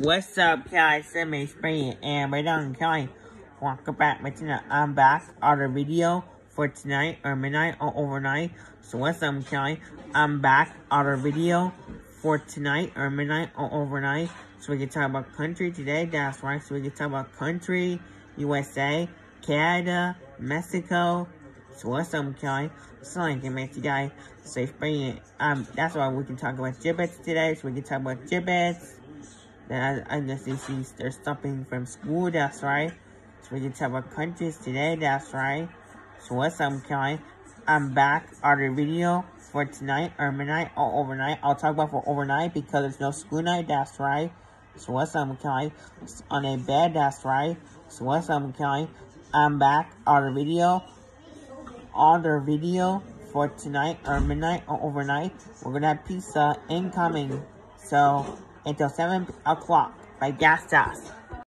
What's up, guys? It's me, Spring, and right on Kelley. Welcome back, my channel. I'm back on a video for tonight, or midnight, or overnight. So what's up, Kelly? I'm back on a video for tonight, or midnight, or overnight. So we can talk about country today, that's right. So we can talk about country, USA, Canada, Mexico. So what's up, Kelly? So I can make you guys Spring. Um, that's why we can talk about gibbets today. So we can talk about gibbets. I guess you see they're stopping from school, that's right. So we can talk about countries today, that's right. So what's up, Kelly? I'm back on the video for tonight, or midnight, or overnight. I'll talk about for overnight because there's no school night, that's right. So what's up, Kelly? On a bed, that's right. So what's up, Kelly? I'm back on the video. On the video for tonight, or midnight, or overnight. We're gonna have pizza incoming. So, until 7 o'clock by Gas.